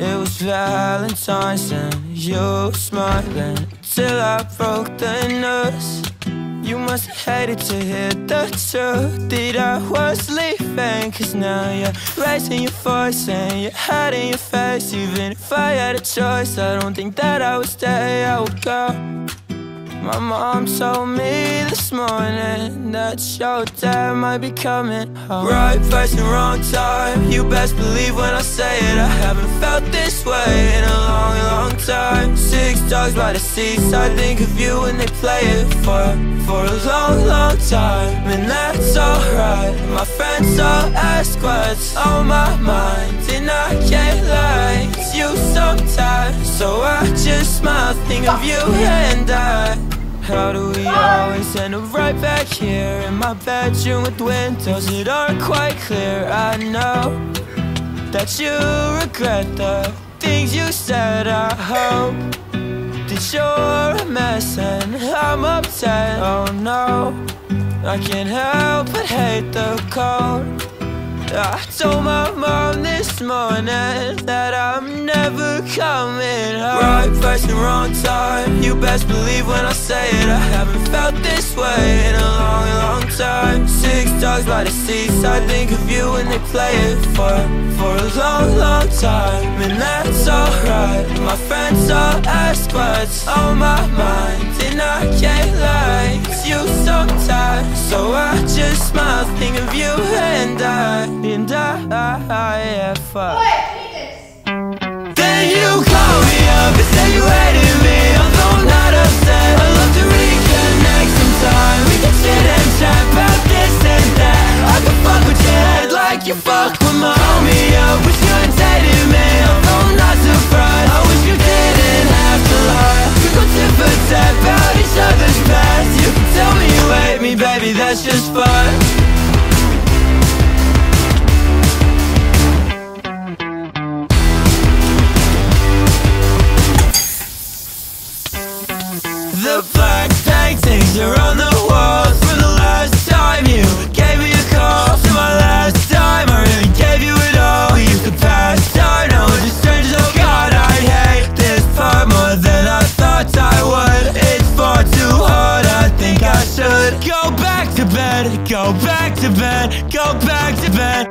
was Valentine's and you were smiling till I broke the news. You must have hated to hear the truth that I was leaving. Cause now you're raising your voice and you're hiding your face. Even if I had a choice, I don't think that I would stay. I would go. My mom told me this morning that your dad might be coming home. Right place and wrong time. You best believe when I say it. I haven't felt this way in a long, long time. Six dogs by the seaside. Think of you when they play it for for a long, long time, and that's alright. My friends all ask what's on my mind, and I can't lie. It's you sometimes, so I think of you and I. How do we always end up right back here In my bedroom with windows that aren't quite clear? I know that you regret the things you said. I hope that you're a mess and I'm upset. Oh no, I can't help but hate the cold. I told my mom this morning that I'm never coming home Right and wrong time You best believe when I say it I haven't felt this way in a long, long time Six dogs by the seaside Think of you when they play it for For a long, long time And that's alright My friends all ask what's on my mind And I can't lie It's you sometimes So I just smile Think of you and I and I if I Then that's just fine The black paintings are on the bed, go back to bed, go back to bed.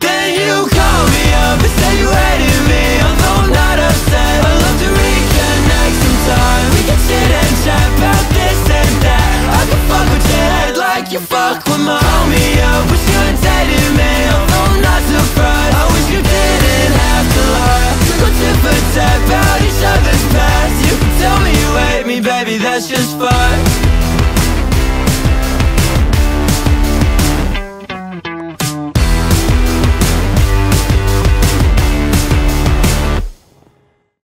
Then you call me up and say you hated me? Although I'm not upset, I love to reconnect sometime We can sit and chat about this and that. I can fuck with your head like you fuck with mine. Call me up, wish you had dated me. Although I'm not surprised I wish you didn't have to lie. We go tit for tat about each other's past You can tell me you hate me, baby, that's just fine